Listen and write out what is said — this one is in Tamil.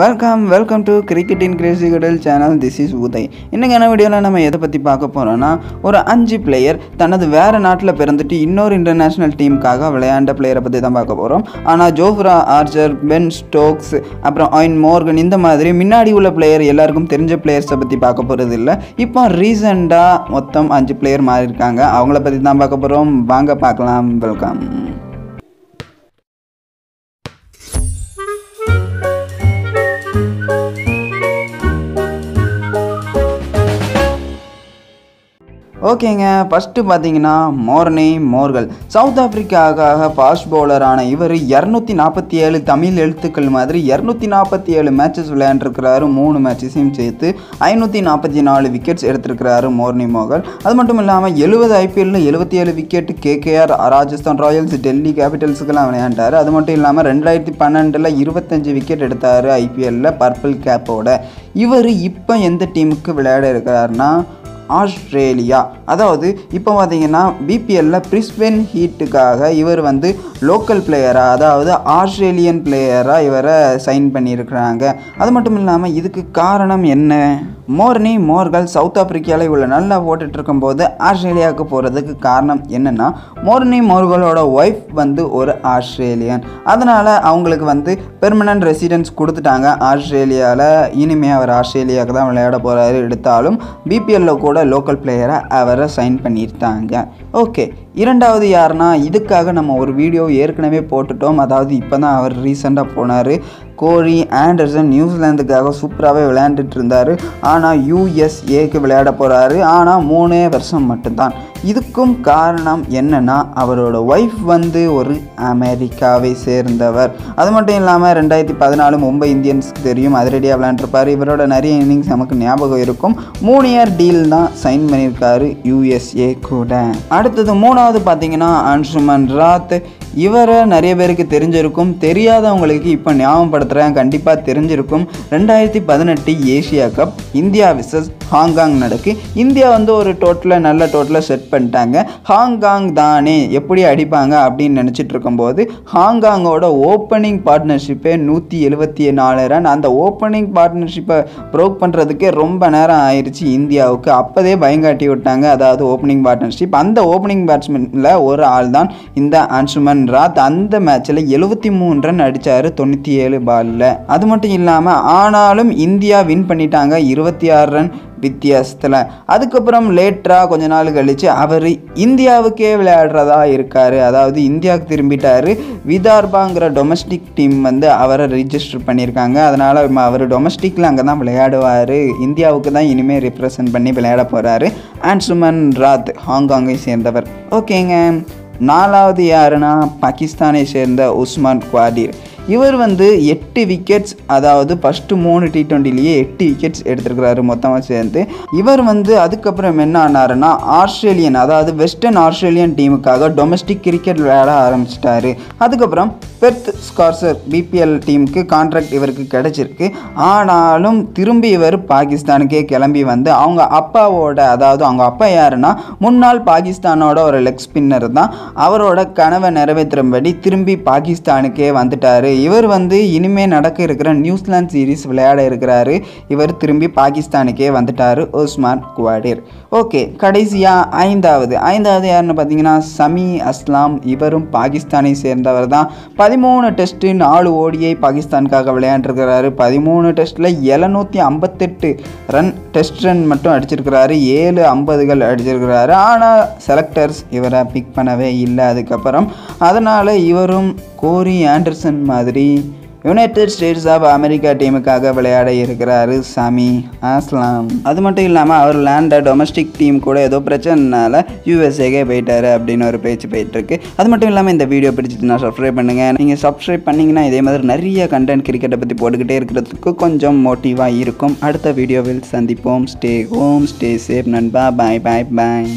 வெல்கம் வெல்கம் டு கிரிக்கெட்டின் கிரேசி கடல் சேனல் திஸ் இஸ் உதய் இன்றைக்கான வீடியோவில் நம்ம எதை பற்றி பார்க்க போகிறோன்னா ஒரு அஞ்சு பிளேயர் தனது வேறு நாட்டில் பிறந்துட்டு இன்னொரு இன்டர்நேஷ்னல் டீமுக்காக விளையாண்ட பிளேயரை பற்றி தான் பார்க்க போகிறோம் ஆனால் ஜோஃப்ரா ஆர்ச்சர் பென் ஸ்டோக்ஸ் அப்புறம் ஆயின் மோர்கன் இந்த மாதிரி முன்னாடி உள்ள பிளேயர் எல்லாருக்கும் தெரிஞ்ச பிளேயர்ஸை பற்றி பார்க்க போகிறது இல்லை. இப்போ ரீசெண்டாக மொத்தம் அஞ்சு பிளேயர் மாறியிருக்காங்க. அவங்கள பற்றி தான் பார்க்க போகிறோம் வாங்க பார்க்கலாம். வெல்கம் ஓகேங்க ஃபஸ்ட்டு பார்த்தீங்கன்னா மோர்னே மோர்கல் சவுத் ஆப்பிரிக்காவுக்காக ஃபாஸ்ட் பவுலரான இவர் இரநூத்தி நாற்பத்தி ஏழு தமிழ் எழுத்துக்கள் மாதிரி இரநூத்தி நாற்பத்தி ஏழு மேட்சஸ் விளையாண்டுருக்கிறாரு. மூணு மேட்சஸையும் சேர்த்து ஐநூற்றி நாற்பத்தி நாலு விக்கெட்ஸ் எடுத்திருக்கிறாரு மோர்னி மோகல் அது மட்டும் இல்லாமல் எழுபது ஐபிஎல்லில் எழுபத்தி ஏழு wicket KKR Rajasthan Royals Delhi கேபிட்டல்ஸுக்கெல்லாம் விளையாண்டார். அது மட்டும் இல்லாமல் ரெண்டாயிரத்தி பன்னெண்டில் இருபத்தஞ்சு விக்கெட் எடுத்தார் ஐபிஎல்லில் பர்பிள் கேப்போட இவர் இப்போ எந்த டீமுக்கு விளையாட இருக்கிறாருன்னா ஆஸ்திரேலியா. அதாவது இப்போ பார்த்தீங்கன்னா பிபிஎல்லில் பிரிஸ்பென் ஹீட்டுக்காக இவர் வந்து லோக்கல் பிளேயராக அதாவது ஆஸ்திரேலியன் பிளேயராக இவரை சைன் பண்ணியிருக்கிறாங்க. அது மட்டும் இல்லாமல் இதுக்கு காரணம் என்ன? மோர்னி மோர்கள் சவுத் ஆப்பிரிக்காவில் இவ்வளோ நல்லா போட்டுட்ருக்கும் போது ஆஸ்திரேலியாவுக்கு போகிறதுக்கு காரணம் என்னென்னா மோர்னி மோர்களோட ஒய்ஃப் வந்து ஒரு ஆஸ்திரேலியன். அதனால் அவங்களுக்கு வந்து பெர்மனன்ட் ரெசிடென்ஸ் கொடுத்துட்டாங்க ஆஸ்திரேலியாவில் இனிமேல் அவர் ஆஸ்திரேலியாவுக்கு தான் விளையாட போகிறாரு எடுத்தாலும் பிபிஎல்ல கூட லோக்கல் பிளேயரை அவரை சைன் பண்ணியிருந்தாங்க ஓகே இரண்டாவது யாருன்னா இதுக்காக நம்ம ஒரு வீடியோ ஏற்கனவே போட்டுட்டோம். அதாவது இப்போ தான் அவர் ரீசெண்டாக போனார். கோரி ஆண்டர்சன் நியூசிலாந்துக்காக சூப்பராகவே விளையாண்டுட்டு இருந்தார் ஆனால் யூஎஸ்ஏக்கு விளையாட போகிறாரு ஆனால் மூணே வருஷம் மட்டும்தான். இதுக்கும் காரணம் என்னென்னா அவரோட ஒய்ஃப் வந்து ஒரு அமெரிக்காவை சேர்ந்தவர். அது மட்டும் இல்லாமல் ரெண்டாயிரத்தி பதினாலு மும்பை இந்தியன்ஸ்க்கு தெரியும் அதிரடியாக விளையாண்டுருப்பார். இவரோட நிறைய இன்னிங்ஸ் நமக்கு ஞாபகம் இருக்கும். மூணு இயர் டீல் தான் சைன் பண்ணியிருக்காரு யூஎஸ்ஏ கூட. அடுத்தது மூணாவது பார்த்தீங்கன்னா அன்சுமன் ராத். இவரை நிறைய பேருக்கு தெரிஞ்சிருக்கும். தெரியாதவங்களுக்கு இப்போ ஞாபகப்படுத்த ஞாபகப்படுத்துகிறேன் கண்டிப்பாக தெரிஞ்சிருக்கும். ரெண்டாயிரத்தி பதினெட்டு Asia cup India versus Hong Kong நடக்கு. இந்தியா வந்து ஒரு டோட்டலாக நல்ல டோட்டலாக செட் பண்ணிட்டாங்க. ஹாங்காங் தானே எப்படி அடிப்பாங்க அப்படின்னு நினச்சிட்டு இருக்கும்போது ஹாங்காங்கோட ஓப்பனிங் பார்ட்னர்ஷிப்பே நூற்றி எழுபத்தி நாலு ரன். அந்த ஓப்பனிங் பார்ட்னர்ஷிப்பை ப்ரோக் பண்ணுறதுக்கே ரொம்ப நேரம் ஆயிடுச்சு இந்தியாவுக்கு. அப்போதே பயங்காட்டி விட்டாங்க. அதாவது ஓப்பனிங் பார்ட்னர்ஷிப் அந்த ஓப்பனிங் பேட்ஸ்மேனில் ஒரு ஆள் தான் இந்த அன்சுமன் ராத் அந்த மேட்ச்சில் எழுபத்தி மூணு ரன் அடித்தார் தொண்ணூற்றி ஏழு அல்ல. அது மட்டும் இல்லாமல் ஆனாலும் இந்தியா வின் பண்ணிட்டாங்க. இருபத்தி ஆறு ரன் வித்தியாசத்தில். அதுக்கப்புறம் லேட்டராக கொஞ்ச நாள் கழித்து அவர் இந்தியாவுக்கே விளையாடுறதா இருக்கார். அதாவது இந்தியாவுக்கு திரும்பிட்டார். விதார்பாங்கிற டொமஸ்டிக் டீம் வந்து அவரை ரிஜிஸ்டர் பண்ணியிருக்காங்க. அதனால் அவர் டொமஸ்டிக்கில் அங்கே தான் விளையாடுவார். இந்தியாவுக்கு தான் இனிமேல் ரிப்ரசன்ட் பண்ணி விளையாட போகிறாரு அண்ட் சுமன் ராத் ஹாங்காங்கை சேர்ந்தவர். ஓகேங்க நாலாவது யாருன்னா பாகிஸ்தானை சேர்ந்த உஸ்மான் குவாடிர் இவர் வந்து எட்டு விக்கெட்ஸ் அதாவது ஃபஸ்ட்டு மூணு டி ட்வெண்ட்டிலேயே எட்டு விக்கெட்ஸ் எடுத்திருக்கிறாரு மொத்தமாக சேர்ந்து. இவர் வந்து அதுக்கப்புறம் என்ன ஆனாருன்னா ஆஸ்திரேலியன் அதாவது வெஸ்டர்ன் ஆஸ்திரேலியன் டீமுக்காக டொமஸ்டிக் கிரிக்கெட் விளையாட ஆரம்பிச்சிட்டாரு. அதுக்கப்புறம் பெர்த் ஸ்கார்சர் பிபிஎல் டீமுக்கு கான்ட்ராக்ட் இவருக்கு கிடச்சிருக்கு. ஆனாலும் திரும்பி இவர் பாகிஸ்தானுக்கே கிளம்பி வந்து அவங்க அப்பாவோட அதாவது அவங்க அப்பா யாருன்னா முன்னாள் பாகிஸ்தானோட ஒரு லெக் ஸ்பின்னர் தான். அவரோட கனவை நிறைவேற்றும்படி திரும்பி பாகிஸ்தானுக்கே வந்துட்டார். இவர் வந்து இனிமேல் நடக்க இருக்கிற நியூசிலாந்து சீரீஸ் விளையாட இருக்கிறாரு. இவர் திரும்பி பாகிஸ்தானுக்கே வந்துட்டார் உஸ்மான் குவாடிர். ஓகே கடைசியாக ஐந்தாவது. ஐந்தாவது யாருன்னு பார்த்தீங்கன்னா சமி அஸ்லாம். இவரும் பாகிஸ்தானை சேர்ந்தவர் தான். பதிமூணு டெஸ்ட்டு நாலு ஓடியை பாகிஸ்தானுக்காக விளையாண்டுருக்கிறாரு. பதிமூணு டெஸ்ட்டில் எழுநூற்றி ஐம்பத்தெட்டு ரன் டெஸ்ட் ரன் மட்டும் அடிச்சிருக்கிறாரு. ஏழு ஐம்பதுகள் அடிச்சிருக்கிறாரு. ஆனால் செலக்டர்ஸ் இவரை பிக் பண்ணவே இல்லை. அதுக்கப்புறம் அதனால் இவரும் கோரி ஆண்டர்சன் மாதிரி யுனைடெட் ஸ்டேட்ஸ் ஆஃப் அமெரிக்கா டீமுக்காக விளையாட இருக்கிறாரு சாமி அஸ்லாம். அது மட்டும் இல்லாமல் அவர் லேண்ட டொமஸ்டிக் டீம் கூட ஏதோ பிரச்சனைனால யூஎஸ்ஏக்கே போயிட்டாரு அப்படின்னு ஒரு பேச்சு போயிட்டுருக்கு. அது மட்டும் இல்லாமல் இந்த வீடியோ பிடிச்சிட்டுனா சப்ஸ்கிரைப் பண்ணுங்கள் நீங்கள் சப்ஸ்கிரைப் பண்ணிங்கன்னா இதே மாதிரி நிறைய கண்டென்ட் கிரிக்கெட்டை பற்றி போட்டுக்கிட்டே இருக்கிறதுக்கு கொஞ்சம் மோட்டிவாக இருக்கும். அடுத்த வீடியோவில் சந்திப்போம். ஸ்டே ஹோம் ஸ்டே சேஃப் நண்பா. பாய் பாய் பாய்